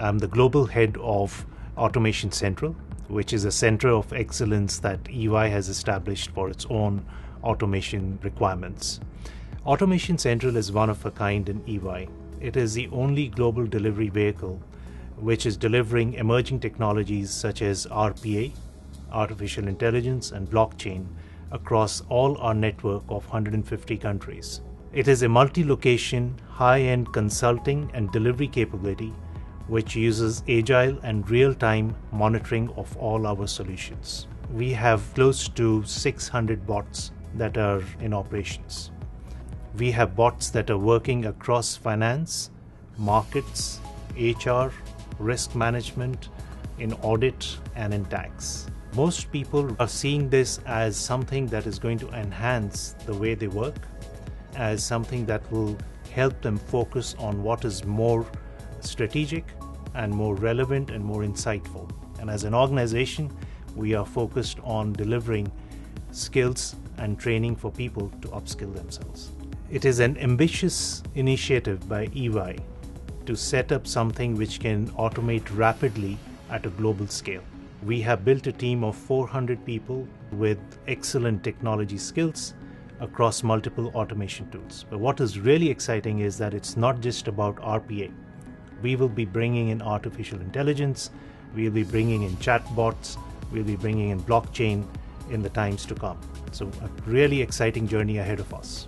I'm the global head of Automation Central, which is a center of excellence that EY has established for its own automation requirements. Automation Central is one of a kind in EY. It is the only global delivery vehicle which is delivering emerging technologies such as RPA, artificial intelligence, and blockchain across all our network of 150 countries. It is a multi location, high end consulting and delivery capability which uses agile and real time monitoring of all our solutions. We have close to 600 bots that are in operations. We have bots that are working across finance, markets, HR, risk management, in audit, and in tax. Most people are seeing this as something that is going to enhance the way they work, as something that will help them focus on what is more strategic and more relevant and more insightful. And as an organization, we are focused on delivering skills and training for people to upskill themselves. It is an ambitious initiative by EY to set up something which can automate rapidly at a global scale. We have built a team of 400 people with excellent technology skills across multiple automation tools. But what is really exciting is that it's not just about RPA. We will be bringing in artificial intelligence, we'll be bringing in chatbots, we'll be bringing in blockchain in the times to come. So, a really exciting journey ahead of us.